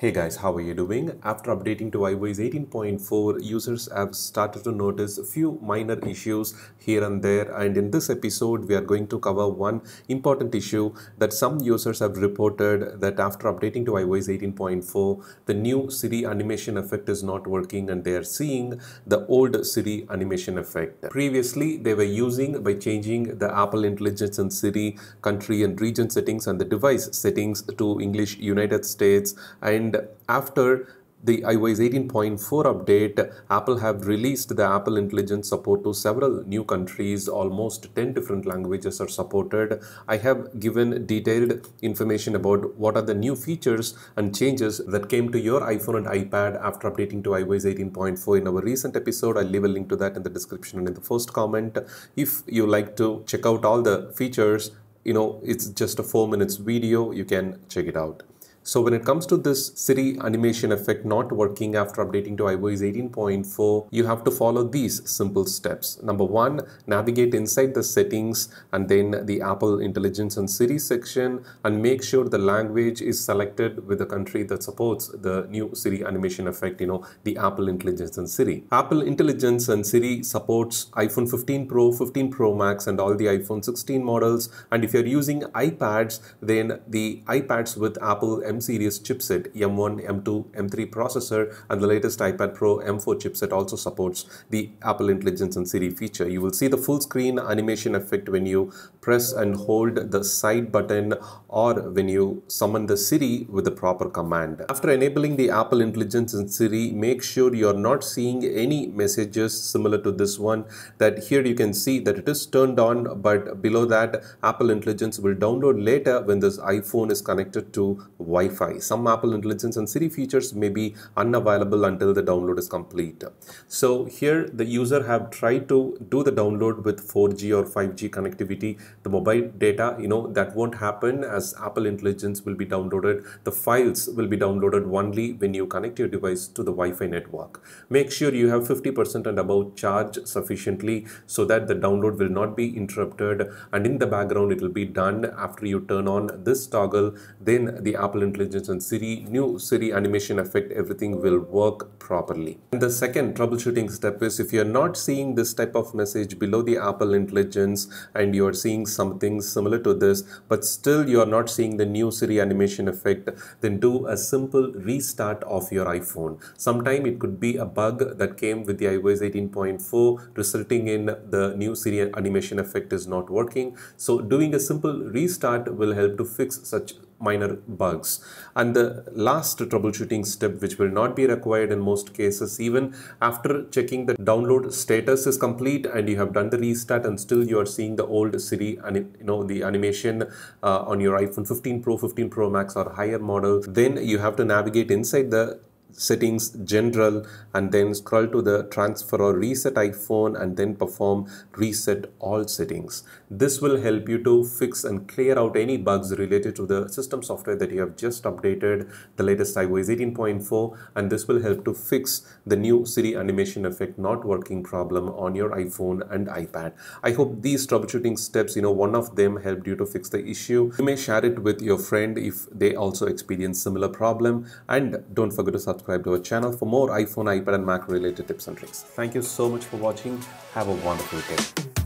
Hey guys, how are you doing? After updating to iOS 18.4, users have started to notice a few minor issues here and there. And in this episode, we are going to cover one important issue that some users have reported that after updating to iOS 18.4, the new Siri animation effect is not working and they are seeing the old Siri animation effect. Previously, they were using by changing the Apple Intelligence and Siri country and region settings and the device settings to English United States and and after the iOS 18.4 update, Apple have released the Apple Intelligence support to several new countries. Almost 10 different languages are supported. I have given detailed information about what are the new features and changes that came to your iPhone and iPad after updating to iOS 18.4 in our recent episode. I'll leave a link to that in the description and in the first comment. If you like to check out all the features, you know, it's just a four minutes video. You can check it out. So when it comes to this Siri animation effect not working after updating to iOS 18.4, you have to follow these simple steps. Number one, navigate inside the settings and then the Apple Intelligence and Siri section and make sure the language is selected with the country that supports the new Siri animation effect, you know, the Apple Intelligence and Siri. Apple Intelligence and Siri supports iPhone 15 Pro, 15 Pro Max and all the iPhone 16 models. And if you're using iPads, then the iPads with Apple M series chipset M1, M2, M3 processor and the latest iPad Pro M4 chipset also supports the Apple Intelligence and Siri feature. You will see the full screen animation effect when you press and hold the side button or when you summon the Siri with the proper command. After enabling the Apple Intelligence and Siri, make sure you're not seeing any messages similar to this one that here you can see that it is turned on but below that Apple Intelligence will download later when this iPhone is connected to Wi-Fi. Some Apple Intelligence and Siri features may be unavailable until the download is complete. So here the user have tried to do the download with 4G or 5G connectivity. The mobile data, you know, that won't happen as Apple Intelligence will be downloaded. The files will be downloaded only when you connect your device to the Wi-Fi network. Make sure you have 50% and above charge sufficiently so that the download will not be interrupted and in the background it will be done after you turn on this toggle then the Apple Intelligence and Siri, new Siri animation effect, everything will work properly. And the second troubleshooting step is if you're not seeing this type of message below the Apple Intelligence and you're seeing something similar to this, but still you're not seeing the new Siri animation effect, then do a simple restart of your iPhone. Sometime it could be a bug that came with the iOS 18.4 resulting in the new Siri animation effect is not working. So doing a simple restart will help to fix such minor bugs. And the last troubleshooting step, which will not be required in most cases, even after checking the download status is complete and you have done the restart and still you are seeing the old Siri and you know the animation uh, on your iPhone 15 Pro, 15 Pro Max or higher model, then you have to navigate inside the settings general and then scroll to the transfer or reset iPhone and then perform reset all settings. This will help you to fix and clear out any bugs related to the system software that you have just updated the latest iOS 18.4 and this will help to fix the new Siri animation effect not working problem on your iPhone and iPad. I hope these troubleshooting steps you know one of them helped you to fix the issue. You may share it with your friend if they also experience similar problem and don't forget to subscribe subscribe to our channel for more iPhone, iPad and Mac related tips and tricks. Thank you so much for watching. Have a wonderful day.